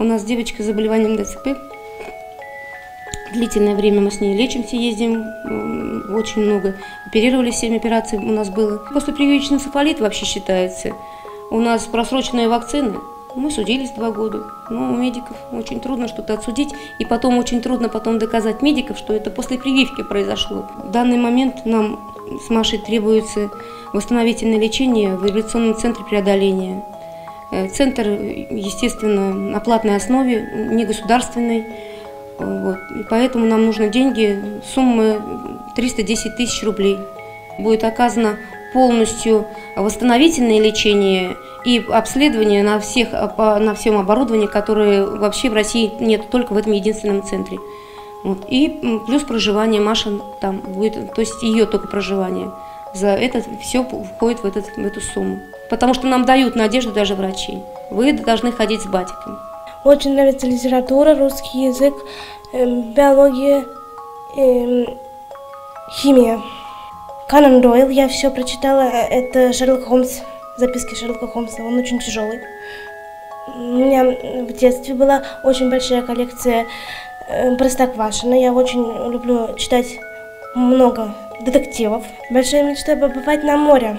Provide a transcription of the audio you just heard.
У нас девочка с заболеванием ДЦП. Длительное время мы с ней лечимся, ездим, очень много. Оперировали 7 операций у нас было. После прививочный энцефалит вообще считается. У нас просроченные вакцины. Мы судились два года. Но у медиков очень трудно что-то отсудить. И потом очень трудно потом доказать медиков, что это после прививки произошло. В данный момент нам с Машей требуется восстановительное лечение в революционном центре преодоления. Э, Центр, естественно, на платной основе, не государственный. Вот. И поэтому нам нужны деньги, суммы 310 тысяч рублей. Будет оказано полностью восстановительное лечение и обследование на, всех, на всем оборудовании, которое вообще в России нет, только в этом единственном центре. Вот. И плюс проживание Маша там будет, то есть ее только проживание. За это все входит в, этот, в эту сумму. Потому что нам дают надежду даже врачи. Вы должны ходить с батиком. Очень нравится литература, русский язык, эм, биология, эм, химия. Канон Дойл, я все прочитала, э, это Шерлок Холмс, записки Шерлока Холмса, он очень тяжелый. У меня в детстве была очень большая коллекция э, Простоквашино, я очень люблю читать много детективов. Большая мечта побывать на море.